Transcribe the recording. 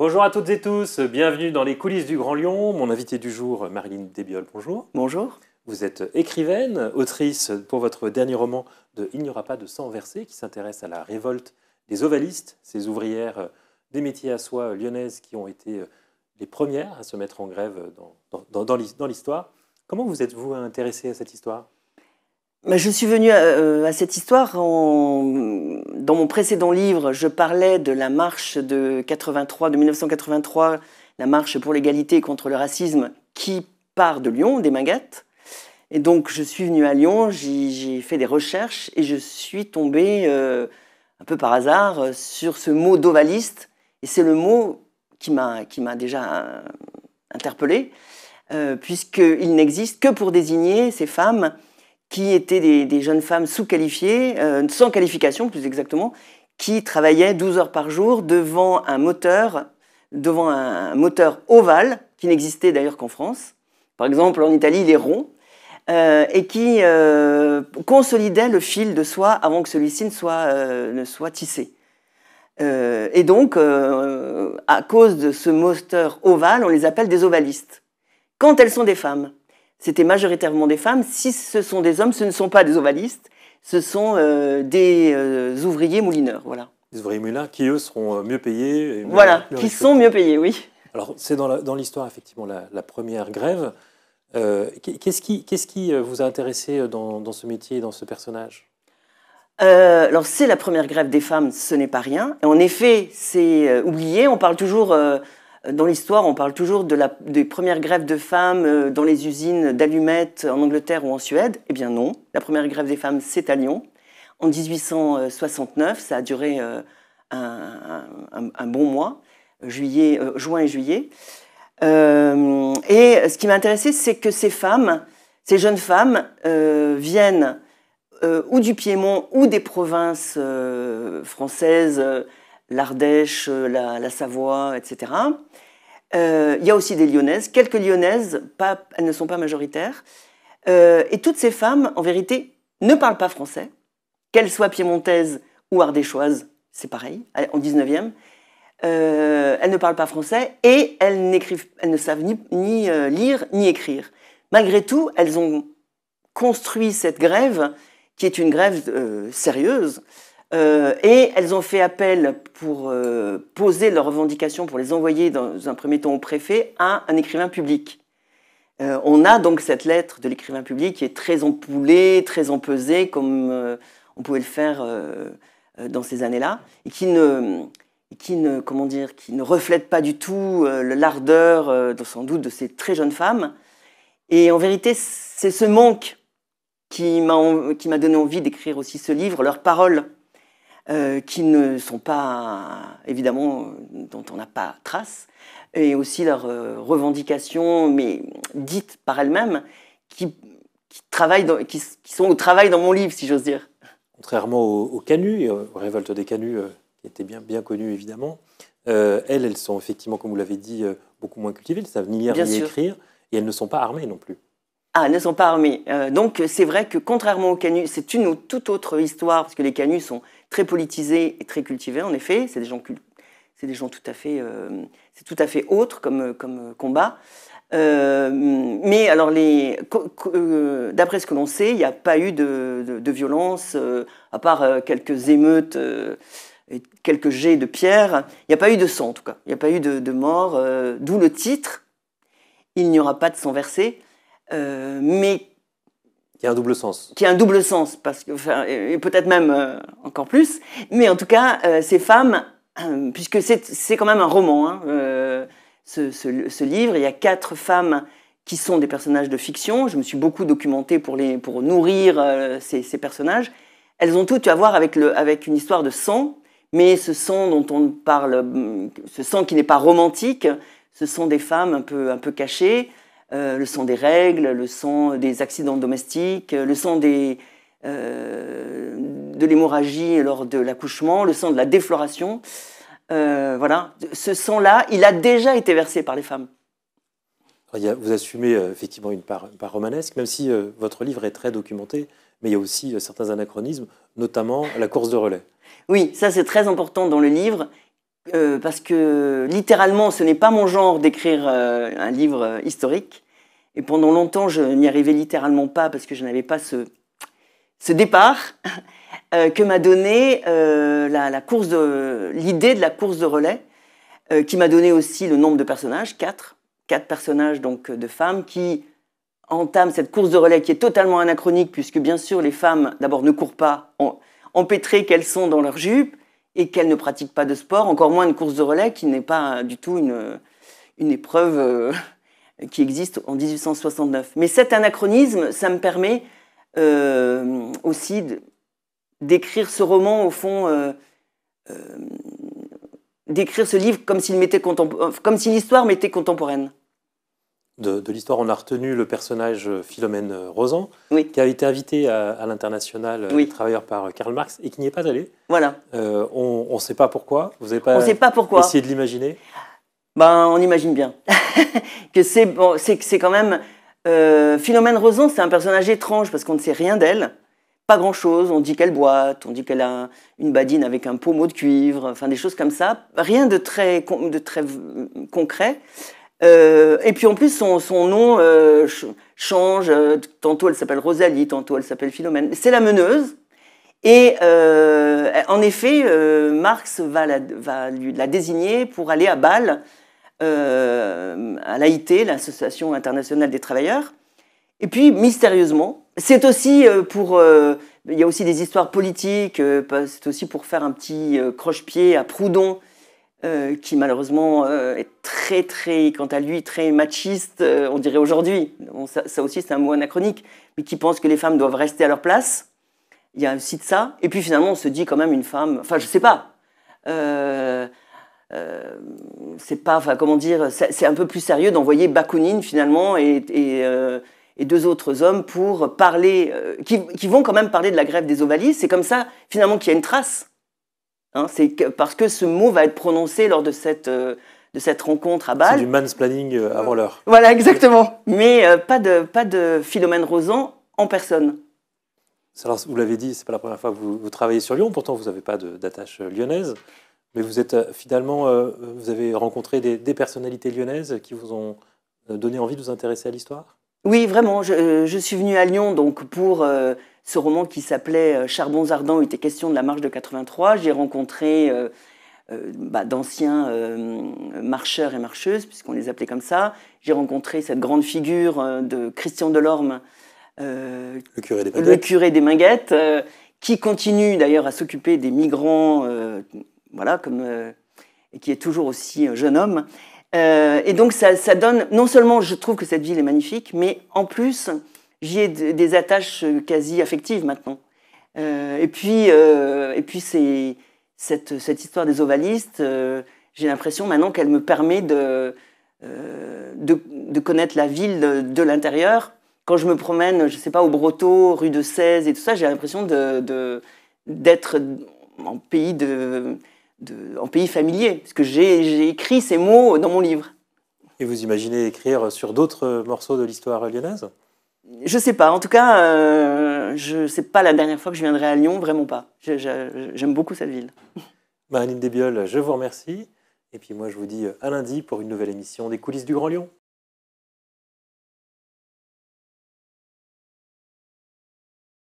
Bonjour à toutes et tous, bienvenue dans les coulisses du Grand Lyon. Mon invité du jour, Marilyn Débiol, bonjour. Bonjour. Vous êtes écrivaine, autrice pour votre dernier roman de Il n'y aura pas de sang versé, qui s'intéresse à la révolte des ovalistes, ces ouvrières des métiers à soie lyonnaises qui ont été les premières à se mettre en grève dans, dans, l'histoire. Comment vous êtes-vous intéressé à cette histoire? Je suis venue euh, à, cette histoire dans mon précédent livre. Je parlais de la marche de 83, de 1983, la marche pour l'égalité contre le racisme, qui part de Lyon, des Minguettes. Et donc, je suis venue à Lyon, j'ai fait des recherches et je suis tombée, euh, un peu par hasard, sur ce mot d'ovaliste. Et c'est le mot qui m'a déjà euh, interpellée, puisqu'il n'existe que pour désigner ces femmes qui étaient des, jeunes femmes sous-qualifiées, euh, sans qualification plus exactement, qui travaillaient 12 heures par jour devant un moteur, devant un moteur ovale, qui n'existait d'ailleurs qu'en France. Par exemple, en Italie, il est rond, euh, et qui euh, consolidait le fil de soie avant que celui-ci ne soit, ne soit tissé. et donc, à cause de ce moteur ovale, on les appelle des ovalistes. Quand elles sont des femmes, c'était majoritairement des femmes. Si ce sont des hommes, ce ne sont pas des ovalistes, ce sont euh, des euh, ouvriers moulineurs. Voilà. Des ouvriers moulineurs qui, eux, seront euh, mieux payés. voilà, qui sont mieux payés, oui. Alors, c'est dans l'histoire, effectivement, la, première grève. Qu'est-ce qui, qui, vous a intéressé dans, dans, ce métier, dans ce personnage? Alors c'est la première grève des femmes, ce n'est pas rien. en effet, c'est oublié. On parle toujours dans l'histoire, on parle toujours des premières grèves de femmes euh, dans les usines d'allumettes en Angleterre ou en Suède. Eh bien non, la première grève des femmes, c'est à Lyon. En 1869, ça a duré euh, un, bon mois, juillet, euh, juin et juillet. et ce qui m'a intéressé, c'est que ces femmes, ces jeunes femmes, viennent ou du Piémont ou des provinces françaises, l'Ardèche, la, Savoie, etc. Euh, il y a aussi des lyonnaises, quelques lyonnaises, pas, elles ne sont pas majoritaires. Euh, et toutes ces femmes, en vérité, ne parlent pas français, qu'elles soient piémontaises ou ardéchoises, c'est pareil, en 19e. Euh, elles ne parlent pas français et elles, elles ne savent ni lire ni écrire. Malgré tout, elles ont construit cette grève, qui est une grève sérieuse, euh, et elles ont fait appel pour euh, poser leurs revendications, pour les envoyer dans un premier temps au préfet, à un écrivain public. Euh, on a donc cette lettre de l'écrivain public qui est très empoulée, très empesée, comme on pouvait le faire dans ces années-là, et qui ne, qui ne, comment dire, qui ne reflète pas du tout l'ardeur, sans doute, de ces très jeunes femmes. Et en vérité, c'est ce manque qui m'a donné envie d'écrire aussi ce livre, leurs paroles euh, qui ne sont pas, évidemment, dont on n'a pas trace, et aussi leurs euh, revendications, mais dites par elles-mêmes, qui, travaillent qui, sont au travail dans mon livre, si j'ose dire. Contrairement aux, canuts, aux révoltes des canuts, euh, qui étaient bien, bien connues évidemment, elles, elles sont effectivement, comme vous l'avez dit, beaucoup moins cultivées, elles ne savent ni lire ni écrire, et elles ne sont pas armées non plus. Ah, elles ne sont pas armées. donc c'est vrai que contrairement aux canuts, c'est une toute autre histoire, parce que les canuts sont très politisés et très cultivés, en effet. C'est des gens, c'est des gens tout à fait, euh, c'est tout à fait autre comme, comme combat. Euh, mais alors, euh, d'après ce que l'on sait, il n'y a pas eu de, de, violence, à part quelques émeutes et quelques jets de pierre. Il n'y a pas eu de sang, en tout cas. Il n'y a pas eu de, de mort, d'où le titre. Il n'y aura pas de sang versé. mais qui a un double sens. Qui a un double sens, parce que, et peut-être même euh, encore plus. Mais en tout cas, euh, ces femmes, euh, puisque c'est quand même un roman, hein, ce, ce, livre, il y a quatre femmes qui sont des personnages de fiction. Je me suis beaucoup documentée pour, les, pour nourrir ces, ces, personnages. Elles ont toutes à voir avec, le, avec une histoire de sang, mais ce sang dont on parle, ce sang qui n'est pas romantique, ce sont des femmes un peu, un peu cachées, euh, le sang des règles, le sang des accidents domestiques, le sang des, euh, de l'hémorragie lors de l'accouchement, le sang de la défloration. Euh, voilà, ce sang-là, il a déjà été versé par les femmes. vous assumez effectivement une part, romanesque, même si votre livre est très documenté, mais il y a aussi certains anachronismes, notamment la course de relais. Oui, ça c'est très important dans le livre. Parce que littéralement, ce n'est pas mon genre d'écrire un livre historique. Et pendant longtemps, je n'y arrivais littéralement pas parce que je n'avais pas ce, départ que m'a donné la, course l'idée de la course de relais, qui m'a donné aussi le nombre de personnages, quatre, quatre personnages donc de femmes qui entame cette course de relais qui est totalement anachronique, puisque bien sûr les femmes, d'abord, ne courent pas empêtrées qu'elles sont dans leur jupe et qu'elles ne pratiquent pas de sport, encore moins une course de relais qui n'est pas du tout une, une épreuve euh, qui existe en 1869. Mais cet anachronisme, ça me permet euh, aussi d'écrire ce roman, au fond, euh, d'écrire ce livre comme comme si l'histoire m'était contemporaine de, l'histoire, on a retenu le personnage euh, Philomène euh, Rosan, qui a été invité à, l'international euh, travailleur par Karl Marx et qui n'y est pas allé. Voilà. on ne sait pas pourquoi. Vous n'avez pas, on sait pas pourquoi. essayé de l'imaginer? Ben, On imagine bien. que c'est bon, c'est quand même. Philomène Rosan, c'est un personnage étrange parce qu'on ne sait rien d'elle. Pas grand chose. On dit qu'elle boite, on dit qu'elle a une badine avec un pommeau de cuivre, enfin des choses comme ça. Rien de très, de très concret. Euh, et puis en plus, son, nom euh, change. Euh, tantôt elle s'appelle Rosalie, tantôt elle s'appelle Philomène. C'est la meneuse. Et en effet, Marx va la, la désigner pour aller à Bâle, à l'AIT, l'Association internationale des travailleurs. Et puis, mystérieusement, c'est aussi pour. il y a aussi des histoires politiques, c'est aussi pour faire un petit croche-pied à Proudhon, euh, qui malheureusement euh, est très, très, quant à lui, très machiste, euh, on dirait aujourd'hui. ça, aussi, c'est un mot anachronique, mais qui pense que les femmes doivent rester à leur place. Il y a aussi de ça. Et puis finalement, on se dit quand même une femme, enfin, je sais pas. c'est pas, enfin, comment dire, c'est un peu plus sérieux d'envoyer Bakounine finalement et, et, deux autres hommes pour parler, qui, qui, vont quand même parler de la grève des ovalistes. C'est comme ça finalement qu'il y a une trace Hein, c'est parce que ce mot va être prononcé lors de cette, euh, de cette rencontre à Bâle. C'est du mansplaining euh, avant l'heure. Voilà, exactement. Mais euh, pas, de, pas de Philomène Rosan en personne. Alors, vous l'avez dit, c'est pas la première fois que vous, travaillez sur Lyon, pourtant vous n'avez pas d'attache lyonnaise. Mais vous êtes finalement, vous avez rencontré des, des, personnalités lyonnaises qui vous ont donné envie de vous intéresser à l'histoire? Oui, vraiment. Je, je, suis venue à Lyon donc pour ce roman qui s'appelait euh, Charbons ardents, où il était question de la marche de 83. J'ai rencontré euh, euh, bah, d'anciens marcheurs et marcheuses, puisqu'on les appelait comme ça. J'ai rencontré cette grande figure de Christian Delorme, le curé des Minguettes, curé des Minguettes qui continue d'ailleurs à s'occuper des migrants, voilà, comme, et qui est toujours aussi un jeune homme. Et donc ça, donne, non seulement je trouve que cette ville est magnifique, mais en plus j'y ai des attaches euh, quasi affectives maintenant. Euh, et puis, euh, puis c'est cette, cette, histoire des ovalistes, j'ai l'impression maintenant qu'elle me permet de, de, de, connaître la ville de, l'intérieur. Quand je me promène, je ne sais pas, au Broto, rue de 16 et tout ça, j'ai l'impression d'être en pays de, en pays familier, parce que j'ai écrit ces mots dans mon livre. Et vous imaginez écrire sur d'autres morceaux de l'histoire lyonnaise? Je sais pas. En tout cas, euh, je sais pas la dernière fois que je viendrai à Lyon, vraiment pas. J'aime beaucoup cette ville. Marine Desbioles, je vous remercie. Et puis moi, je vous dis à lundi pour une nouvelle émission des coulisses du Grand Lyon.